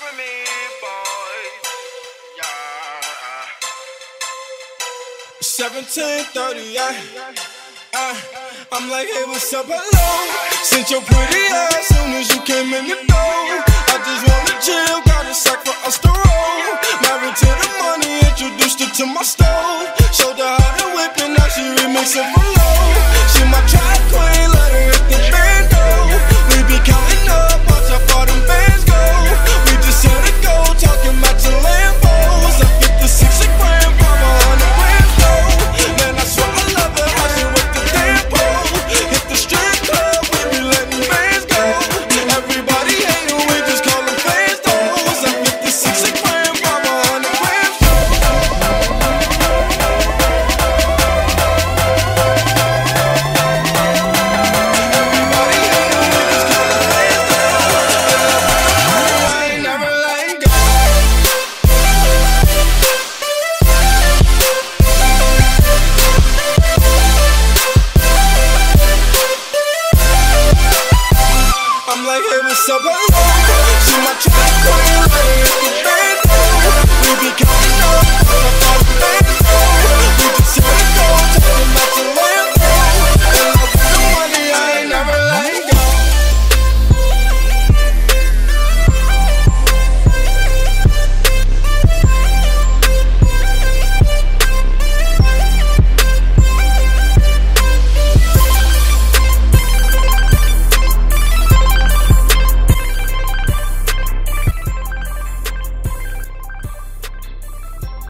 for me, boy. Yeah. 1730, I, I, uh, I'm like, hey, what's up, hello? Since your pretty ass, soon as you came in the door, I just wanna chill, got a sack for us to roll. Married to the money, introduced her to my stove, showed her how to whip, and now she remixing for me. give me something to my trap queen,